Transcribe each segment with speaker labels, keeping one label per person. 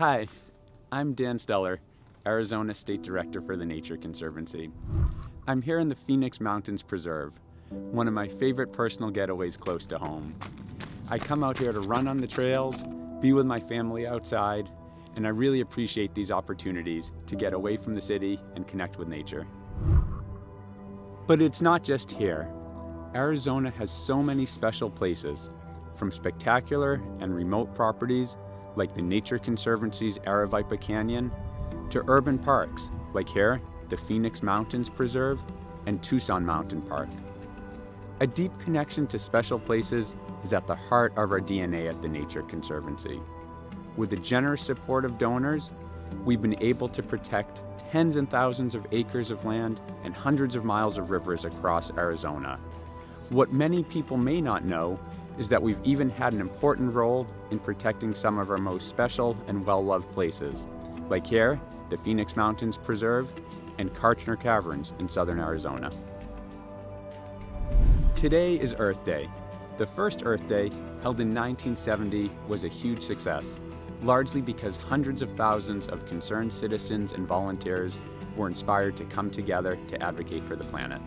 Speaker 1: Hi, I'm Dan Stellar, Arizona State Director for the Nature Conservancy. I'm here in the Phoenix Mountains Preserve, one of my favorite personal getaways close to home. I come out here to run on the trails, be with my family outside, and I really appreciate these opportunities to get away from the city and connect with nature. But it's not just here. Arizona has so many special places, from spectacular and remote properties like the Nature Conservancy's Aravaipa Canyon, to urban parks like here, the Phoenix Mountains Preserve and Tucson Mountain Park. A deep connection to special places is at the heart of our DNA at the Nature Conservancy. With the generous support of donors, we've been able to protect tens and thousands of acres of land and hundreds of miles of rivers across Arizona. What many people may not know is that we've even had an important role in protecting some of our most special and well-loved places, like here, the Phoenix Mountains Preserve and Kartchner Caverns in southern Arizona. Today is Earth Day. The first Earth Day, held in 1970, was a huge success, largely because hundreds of thousands of concerned citizens and volunteers were inspired to come together to advocate for the planet.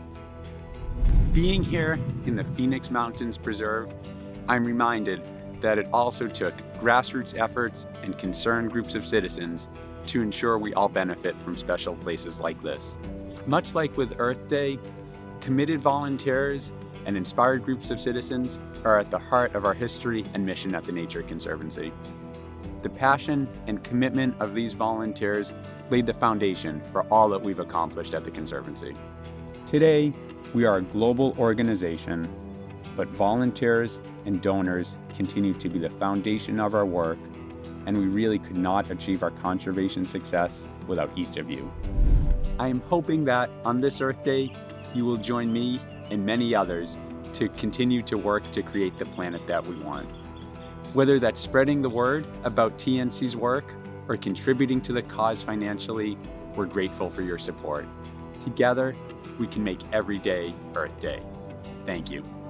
Speaker 1: Being here in the Phoenix Mountains Preserve, I'm reminded that it also took grassroots efforts and concerned groups of citizens to ensure we all benefit from special places like this. Much like with Earth Day, committed volunteers and inspired groups of citizens are at the heart of our history and mission at the Nature Conservancy. The passion and commitment of these volunteers laid the foundation for all that we've accomplished at the Conservancy. Today, we are a global organization, but volunteers and donors continue to be the foundation of our work, and we really could not achieve our conservation success without each of you. I am hoping that on this Earth Day, you will join me and many others to continue to work to create the planet that we want. Whether that's spreading the word about TNC's work or contributing to the cause financially, we're grateful for your support. Together, we can make every day Earth Day. Thank you.